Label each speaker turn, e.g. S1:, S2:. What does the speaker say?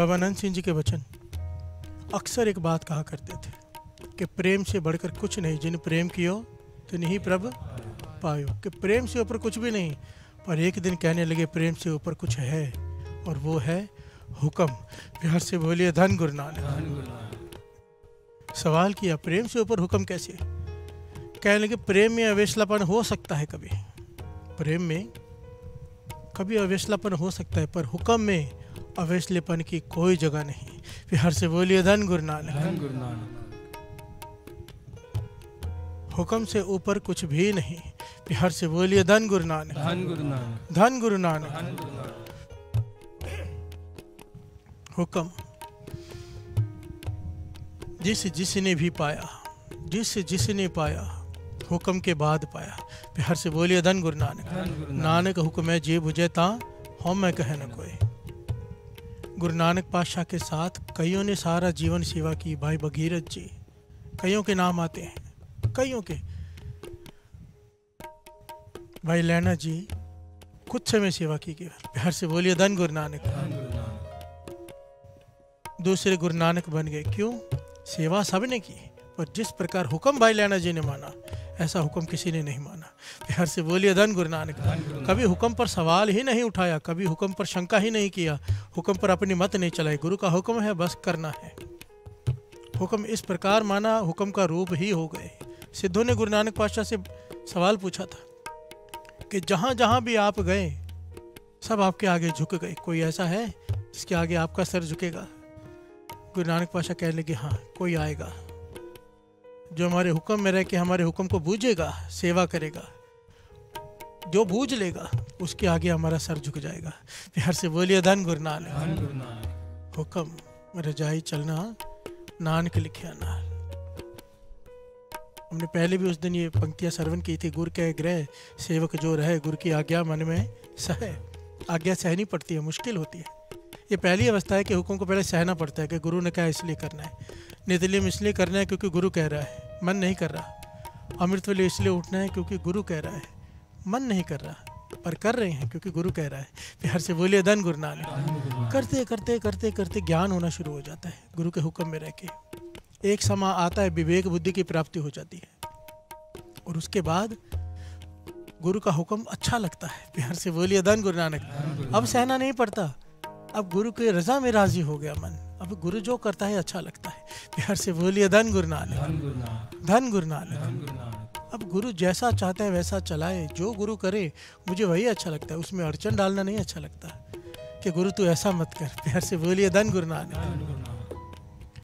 S1: बाबा नंद सिंह जी के वचन अक्सर एक बात कहा करते थे कि प्रेम से बढ़कर कुछ नहीं, जिन प्रेम कियो तो नहीं प्रभ पायो। कि प्रेम से ऊपर कुछ भी नहीं, पर एक दिन कहने लगे, प्रेम से ऊपर कुछ है और वो है हुक्म। प्यार से बोलिए, धन गुरु नानक। सवाल किया, प्रेम से ऊपर हुक्म कैसे? कहने लगे, प्रेम में अवेशलापन हो सकता है कभी। प्रेम में कभी अवेशलापन हो सकता है, पर हुक्म में अवेशलेपन की कोई जगह नहीं। प्यार से बोलिए धन गुरु नानक।
S2: धन गुरु नानक।
S1: हुक्म से ऊपर कुछ भी नहीं। प्यार से बोलिए धन गुरु नानक।
S2: धन गुरु नानक।
S1: धन गुरु नानक। हुक्म। जिस जिसने भी पाया जिस जिसने पाया हुक्म के बाद पाया। प्यार से बोलिए धन गुरु नानक।
S2: धन गुरु नानक।
S1: नानक हुक्म है जे बुझे ता हम मैं कहे न कोई। गुरु नानक पातशाह के साथ कईयों ने सारा जीवन सेवा की। भाई भगीरथ जी कईयों के नाम आते हैं कईयों के। भाई लैना जी कुछ समय सेवा की केवल। प्यार से बोलिए धन गुरु नानक।
S2: धन गुरु नानक।
S1: दूसरे गुरु नानक बन गए। क्यों? सेवा सबने की। पर जिस प्रकार हुक्म भाई लैना जी ने माना ऐसा हुक्म किसी ने नहीं माना। प्यार से बोलिए धन गुरु नानक। कभी हुक्म पर सवाल ही नहीं उठाया कभी हुक्म पर शंका ही नहीं किया। हुक्म पर अपनी मत नहीं चलाई। गुरु का हुक्म है बस करना है। हुक्म इस प्रकार माना हुक्म का रूप ही हो गए। सिद्धों ने गुरु नानक पातशाह से सवाल पूछा था कि जहाँ जहाँ भी आप गए सब आपके आगे झुक गए। कोई ऐसा है जिसके आगे आपका सर झुकेगा? गुरु नानक पातशाह कहने लगे हाँ कोई आएगा। जो हमारे हुक्म में रह के हमारे हुक्म को बूझेगा सेवा करेगा जो बूझ लेगा उसके आगे हमारा सर झुक जाएगा। प्यार से बोलिए धन गुरु नानक।
S2: धन गुरु नानक।
S1: हुक्म रजाई चलना नानक लिखिया नाल हमने पहले भी उस दिन ये पंक्तियाँ श्रवण की थी गुरु के ग्रह सेवक जो रहे गुरु की आज्ञा मन में सहे। आज्ञा सहनी पड़ती है मुश्किल होती है। ये पहली अवस्था है कि हुक्म को पहले सहना पड़ता है कि गुरु ने कहा इसलिए करना है। नितलियम इसलिए करना है क्योंकि गुरु कह रहा है, मन नहीं कर रहा। अमृत वाले इसलिए उठना है क्योंकि गुरु कह रहा है, मन नहीं कर रहा, पर कर रहे हैं क्योंकि गुरु कह रहा है। प्यार से बोलिए, धन गुरु नानक। करते करते करते करते ज्ञान होना शुरू हो जाता है, गुरु के हुक्म में रह के। एक समा आता है, विवेक बुद्धि की प्राप्ति हो जाती है। और उसके बाद गुरु का हुक्म अच्छा लगता है। प्यार से बोलिए, धन गुरु नानक। अब सहना नहीं पड़ता। अब गुरु की रजा में राज़ी हो गया मन। अब गुरु जो करता है अच्छा लगता है। प्यार से बोलिए धन गुरु नानक
S2: धन गुरु नानक
S1: अब गुरु जैसा चाहते हैं वैसा चलाए। जो गुरु करे मुझे वही अच्छा लगता है। उसमें अड़चन डालना नहीं अच्छा लगता। कि गुरु तू ऐसा मत कर। प्यार से बोलिए धन गुरु नानक